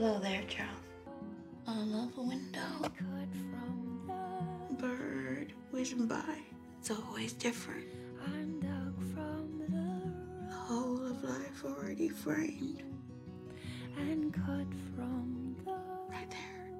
Hello there, Joe. I love a window. Bird whizzing by. It's always different. The whole of life already framed. and cut from the Right there.